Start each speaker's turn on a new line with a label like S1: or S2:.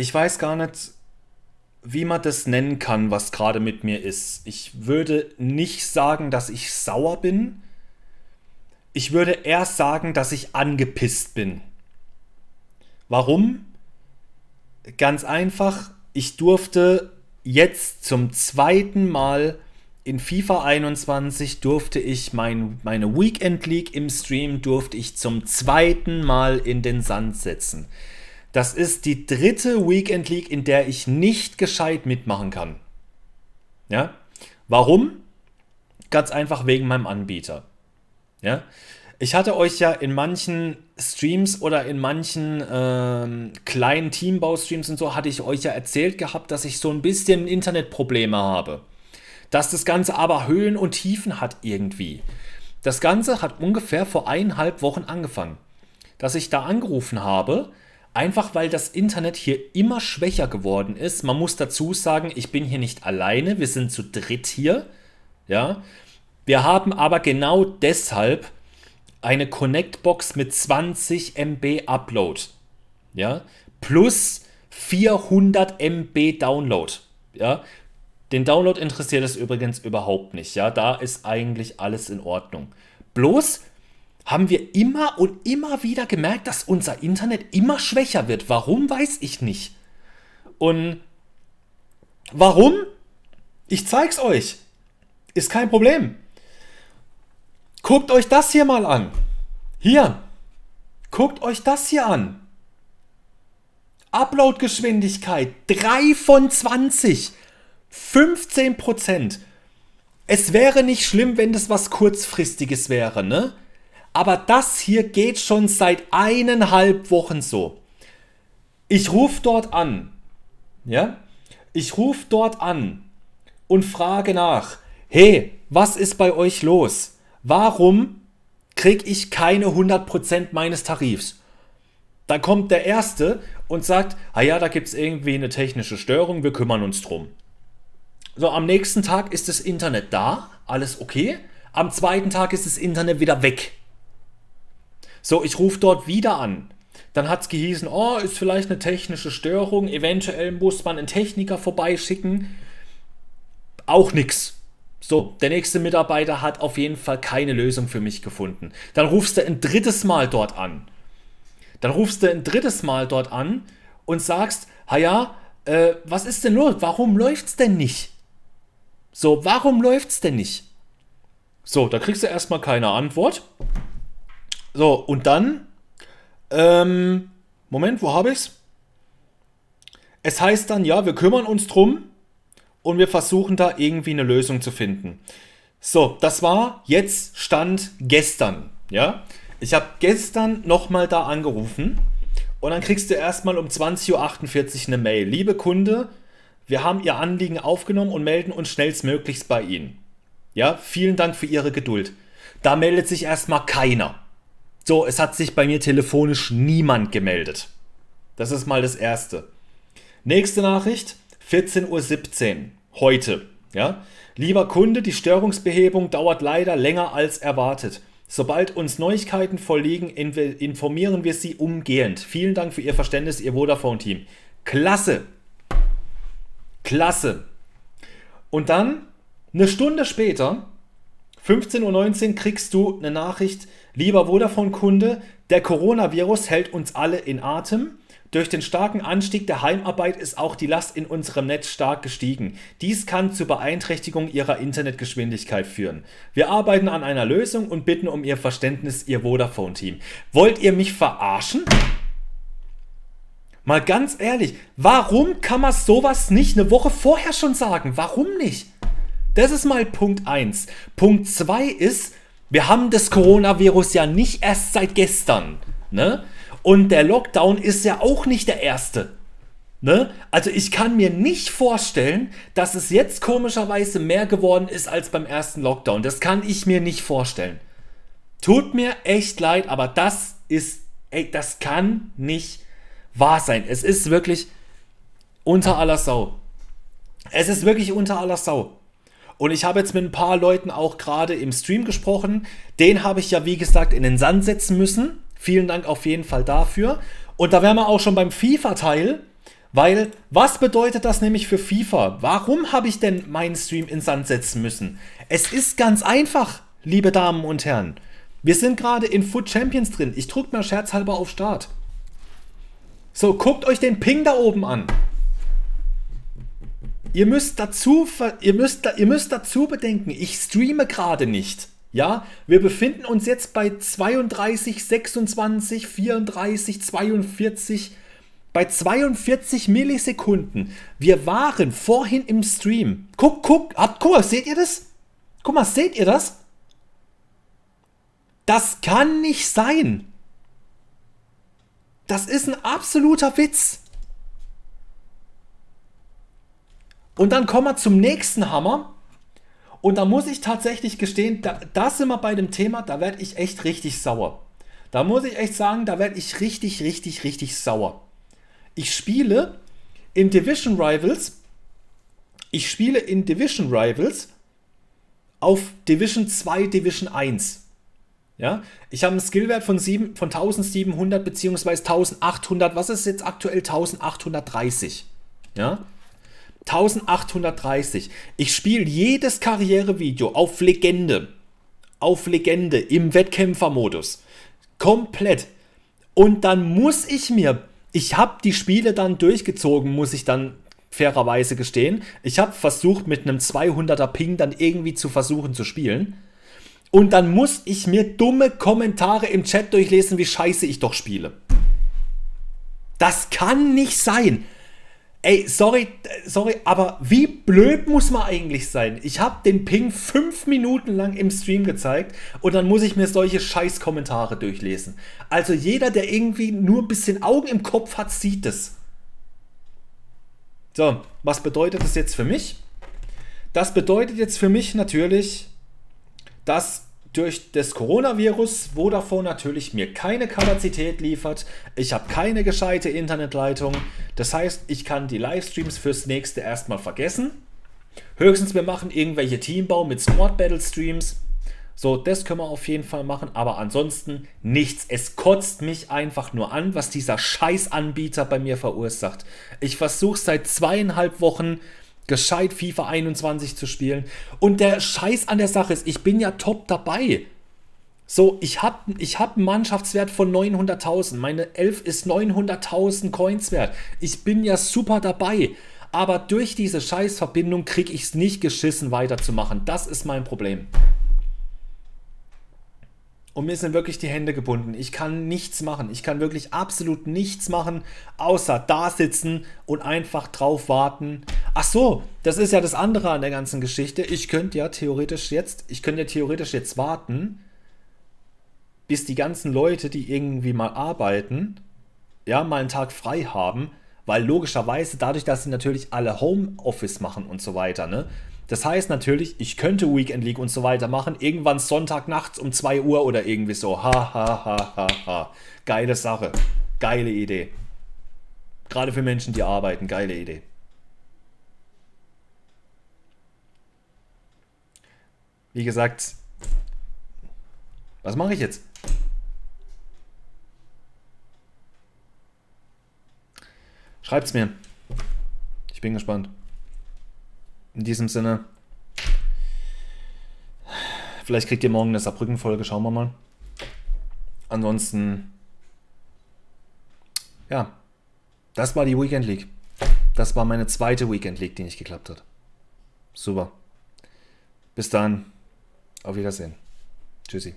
S1: ich weiß gar nicht, wie man das nennen kann, was gerade mit mir ist. Ich würde nicht sagen, dass ich sauer bin. Ich würde eher sagen, dass ich angepisst bin. Warum? Ganz einfach, ich durfte jetzt zum zweiten Mal in FIFA 21 durfte ich mein, meine Weekend League im Stream durfte ich zum zweiten Mal in den Sand setzen. Das ist die dritte Weekend League, in der ich nicht gescheit mitmachen kann. Ja? Warum? Ganz einfach wegen meinem Anbieter. Ja? Ich hatte euch ja in manchen Streams oder in manchen ähm, kleinen Teambau-Streams und so, hatte ich euch ja erzählt gehabt, dass ich so ein bisschen Internetprobleme habe. Dass das Ganze aber Höhen und Tiefen hat irgendwie. Das Ganze hat ungefähr vor eineinhalb Wochen angefangen. Dass ich da angerufen habe, Einfach weil das Internet hier immer schwächer geworden ist. Man muss dazu sagen, ich bin hier nicht alleine, wir sind zu dritt hier. Ja. Wir haben aber genau deshalb eine Connect-Box mit 20 MB Upload. Ja. Plus 400 MB Download. Ja. Den Download interessiert es übrigens überhaupt nicht. Ja. Da ist eigentlich alles in Ordnung. Bloß haben wir immer und immer wieder gemerkt, dass unser Internet immer schwächer wird. Warum, weiß ich nicht. Und warum? Ich zeig's euch. Ist kein Problem. Guckt euch das hier mal an. Hier. Guckt euch das hier an. Uploadgeschwindigkeit 3 von 20. 15% Es wäre nicht schlimm, wenn das was kurzfristiges wäre, ne? Aber das hier geht schon seit eineinhalb Wochen so. Ich rufe dort an. Ja? Ich rufe dort an und frage nach. Hey, was ist bei euch los? Warum kriege ich keine 100% meines Tarifs? Da kommt der Erste und sagt, ah ja, da gibt es irgendwie eine technische Störung, wir kümmern uns drum. So, am nächsten Tag ist das Internet da, alles okay. Am zweiten Tag ist das Internet wieder weg. So, ich rufe dort wieder an. Dann hat es gehießen, oh, ist vielleicht eine technische Störung, eventuell muss man einen Techniker vorbeischicken. Auch nix. So, der nächste Mitarbeiter hat auf jeden Fall keine Lösung für mich gefunden. Dann rufst du ein drittes Mal dort an. Dann rufst du ein drittes Mal dort an und sagst, ja, äh, was ist denn los? Warum läuft's denn nicht? So, warum läuft's denn nicht? So, da kriegst du erstmal keine Antwort. So, und dann, ähm, Moment, wo habe ich's? Es heißt dann, ja, wir kümmern uns drum und wir versuchen da irgendwie eine Lösung zu finden. So, das war jetzt Stand gestern, ja. Ich habe gestern nochmal da angerufen und dann kriegst du erstmal um 20.48 Uhr eine Mail. Liebe Kunde, wir haben Ihr Anliegen aufgenommen und melden uns schnellstmöglichst bei Ihnen. Ja, vielen Dank für Ihre Geduld. Da meldet sich erstmal keiner. So, es hat sich bei mir telefonisch niemand gemeldet. Das ist mal das Erste. Nächste Nachricht, 14.17 Uhr, heute. Ja? Lieber Kunde, die Störungsbehebung dauert leider länger als erwartet. Sobald uns Neuigkeiten vorliegen, informieren wir Sie umgehend. Vielen Dank für Ihr Verständnis, Ihr Vodafone-Team. Klasse. Klasse. Und dann, eine Stunde später, 15.19 Uhr, kriegst du eine Nachricht, Lieber Vodafone-Kunde, der Coronavirus hält uns alle in Atem. Durch den starken Anstieg der Heimarbeit ist auch die Last in unserem Netz stark gestiegen. Dies kann zur Beeinträchtigung Ihrer Internetgeschwindigkeit führen. Wir arbeiten an einer Lösung und bitten um Ihr Verständnis, Ihr Vodafone-Team. Wollt ihr mich verarschen? Mal ganz ehrlich, warum kann man sowas nicht eine Woche vorher schon sagen? Warum nicht? Das ist mal Punkt 1. Punkt 2 ist, wir haben das Coronavirus ja nicht erst seit gestern. Ne? Und der Lockdown ist ja auch nicht der erste. Ne? Also ich kann mir nicht vorstellen, dass es jetzt komischerweise mehr geworden ist als beim ersten Lockdown. Das kann ich mir nicht vorstellen. Tut mir echt leid, aber das ist, ey, das kann nicht wahr sein. Es ist wirklich unter aller Sau. Es ist wirklich unter aller Sau. Und ich habe jetzt mit ein paar Leuten auch gerade im Stream gesprochen. Den habe ich ja, wie gesagt, in den Sand setzen müssen. Vielen Dank auf jeden Fall dafür. Und da wären wir auch schon beim FIFA-Teil, Weil, was bedeutet das nämlich für FIFA? Warum habe ich denn meinen Stream in Sand setzen müssen? Es ist ganz einfach, liebe Damen und Herren. Wir sind gerade in Foot Champions drin. Ich drücke mal scherzhalber auf Start. So, guckt euch den Ping da oben an. Ihr müsst dazu, ihr müsst, ihr müsst dazu bedenken, ich streame gerade nicht. Ja, wir befinden uns jetzt bei 32, 26, 34, 42, bei 42 Millisekunden. Wir waren vorhin im Stream. Guck, guck, habt, guck mal, seht ihr das? Guck mal, seht ihr das? Das kann nicht sein. Das ist ein absoluter Witz. Und dann kommen wir zum nächsten Hammer. Und da muss ich tatsächlich gestehen, da, da sind wir bei dem Thema, da werde ich echt richtig sauer. Da muss ich echt sagen, da werde ich richtig, richtig, richtig sauer. Ich spiele in Division Rivals, ich spiele in Division Rivals auf Division 2, Division 1. Ja, ich habe einen Skillwert von, 7, von 1700 bzw. 1800, was ist jetzt aktuell 1830? Ja, 1830. Ich spiele jedes Karrierevideo auf Legende. Auf Legende im Wettkämpfermodus. Komplett. Und dann muss ich mir, ich habe die Spiele dann durchgezogen, muss ich dann fairerweise gestehen. Ich habe versucht, mit einem 200er Ping dann irgendwie zu versuchen zu spielen. Und dann muss ich mir dumme Kommentare im Chat durchlesen, wie scheiße ich doch spiele. Das kann nicht sein. Ey, sorry, sorry, aber wie blöd muss man eigentlich sein? Ich habe den Ping fünf Minuten lang im Stream gezeigt und dann muss ich mir solche Scheiß-Kommentare durchlesen. Also jeder, der irgendwie nur ein bisschen Augen im Kopf hat, sieht es. So, was bedeutet das jetzt für mich? Das bedeutet jetzt für mich natürlich, dass durch das Coronavirus Vodafone natürlich mir keine Kapazität liefert. Ich habe keine gescheite Internetleitung. Das heißt, ich kann die Livestreams fürs nächste erstmal vergessen. Höchstens wir machen irgendwelche Teambau mit Squad Battle Streams. So, das können wir auf jeden Fall machen, aber ansonsten nichts. Es kotzt mich einfach nur an, was dieser Scheißanbieter bei mir verursacht. Ich versuche seit zweieinhalb Wochen gescheit FIFA 21 zu spielen. Und der Scheiß an der Sache ist, ich bin ja top dabei. So, ich habe ich hab einen Mannschaftswert von 900.000. Meine 11 ist 900.000 Coins wert. Ich bin ja super dabei. Aber durch diese Scheißverbindung kriege ich es nicht geschissen weiterzumachen. Das ist mein Problem. Und mir sind wirklich die Hände gebunden. Ich kann nichts machen. Ich kann wirklich absolut nichts machen, außer da sitzen und einfach drauf warten. Ach so, das ist ja das andere an der ganzen Geschichte. Ich könnte ja theoretisch jetzt, ich könnte ja theoretisch jetzt warten, bis die ganzen Leute, die irgendwie mal arbeiten, ja, mal einen Tag frei haben, weil logischerweise dadurch, dass sie natürlich alle Homeoffice machen und so weiter, ne, das heißt natürlich, ich könnte Weekend League und so weiter machen, irgendwann Sonntagnachts um 2 Uhr oder irgendwie so. Ha, ha, ha, ha, ha. Geile Sache. Geile Idee. Gerade für Menschen, die arbeiten. Geile Idee. Wie gesagt, was mache ich jetzt? Schreibt's mir. Ich bin gespannt. In diesem Sinne, vielleicht kriegt ihr morgen eine Saarbrücken-Folge, schauen wir mal. Ansonsten, ja, das war die Weekend League. Das war meine zweite Weekend League, die nicht geklappt hat. Super. Bis dann. Auf Wiedersehen. Tschüssi.